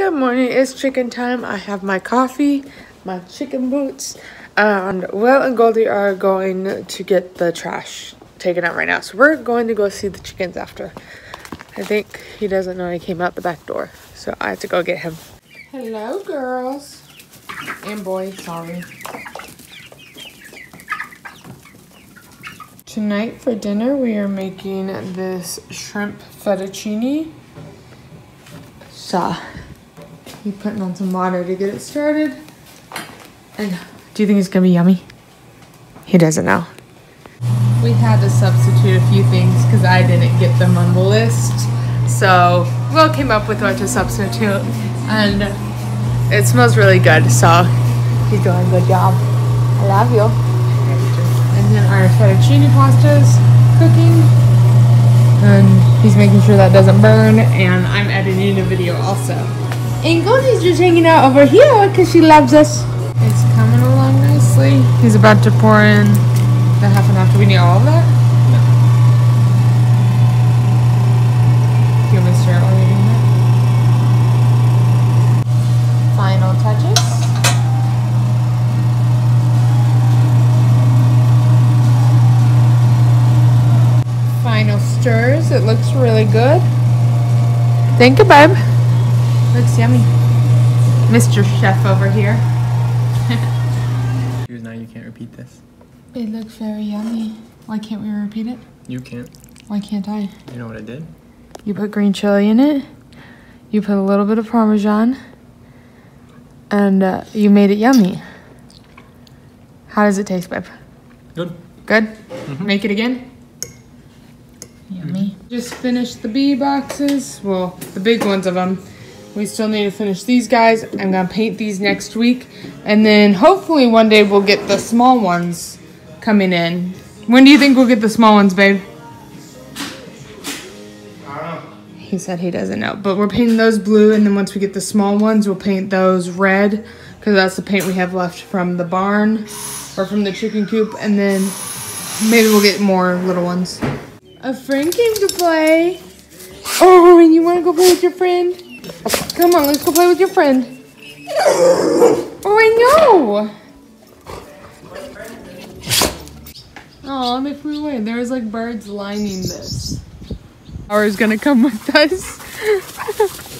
Good morning. It's chicken time. I have my coffee, my chicken boots, and Will and Goldie are going to get the trash taken out right now. So we're going to go see the chickens after. I think he doesn't know I came out the back door, so I have to go get him. Hello, girls. And boy, sorry. Tonight for dinner, we are making this shrimp fettuccine. So, He's putting on some water to get it started. And do you think it's gonna be yummy? He doesn't know. We had to substitute a few things because I didn't get them on the list. So Will came up with what to substitute and it smells really good. So he's doing a good job. I love you. And then our fettuccine pasta is cooking. And he's making sure that doesn't burn and I'm editing a video also. And Goldie's just hanging out over here because she loves us. It's coming along nicely. He's about to pour in the half and half. Do we need all of that? No. Do you want me to start while you're doing that? Final touches. Final stirs. It looks really good. Thank you, babe. Looks yummy. Mr. Chef over here. now you can't repeat this. It looks very yummy. Why can't we repeat it? You can't. Why can't I? You know what I did? You put green chili in it. You put a little bit of Parmesan. And uh, you made it yummy. How does it taste, babe? Good. Good? Mm -hmm. Make it again? Yummy. Just finished the bee boxes. Well, the big ones of them. We still need to finish these guys. I'm going to paint these next week. And then hopefully one day we'll get the small ones coming in. When do you think we'll get the small ones, babe? I don't know. He said he doesn't know. But we're painting those blue. And then once we get the small ones, we'll paint those red. Because that's the paint we have left from the barn. Or from the chicken coop. And then maybe we'll get more little ones. A friend came to play. Oh, and you want to go play with your friend? Come on, let's go play with your friend. Oh, I know. Oh, they flew away. There's like birds lining this. Power's gonna come with us.